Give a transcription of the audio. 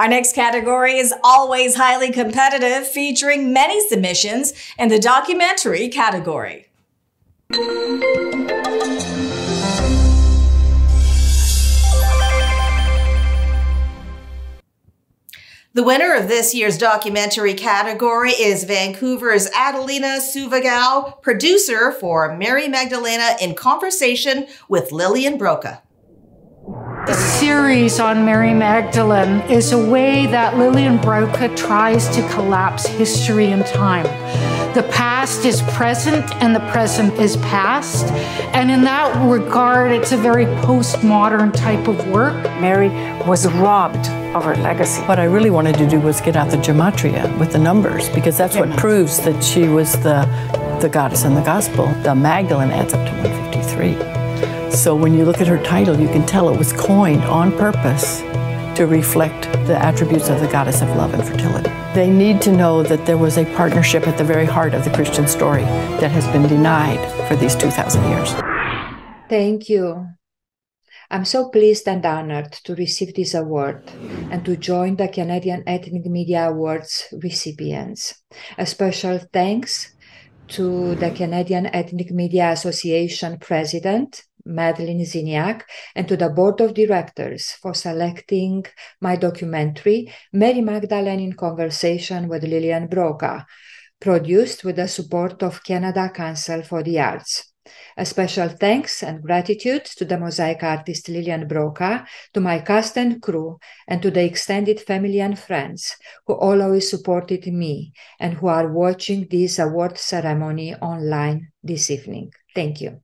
Our next category is always highly competitive, featuring many submissions in the documentary category. The winner of this year's documentary category is Vancouver's Adelina Suvagau, producer for Mary Magdalena in Conversation with Lilian Broca. The series on Mary Magdalene is a way that Lilian Broca tries to collapse history and time. The past is present and the present is past. And in that regard, it's a very postmodern type of work. Mary was robbed of her legacy. What I really wanted to do was get out the gematria with the numbers because that's what proves that she was the, the goddess in the gospel. The Magdalene adds up to 153. So when you look at her title, you can tell it was coined on purpose to reflect the attributes of the goddess of love and fertility. They need to know that there was a partnership at the very heart of the Christian story that has been denied for these 2,000 years. Thank you. I'm so pleased and honored to receive this award and to join the Canadian Ethnic Media Awards recipients. A special thanks to the Canadian Ethnic Media Association President, Madeline Ziniak, and to the board of directors for selecting my documentary, Mary Magdalene in Conversation with Lilian Broca, produced with the support of Canada Council for the Arts. A special thanks and gratitude to the mosaic artist Lilian Broca, to my cast and crew, and to the extended family and friends who always supported me and who are watching this award ceremony online this evening. Thank you.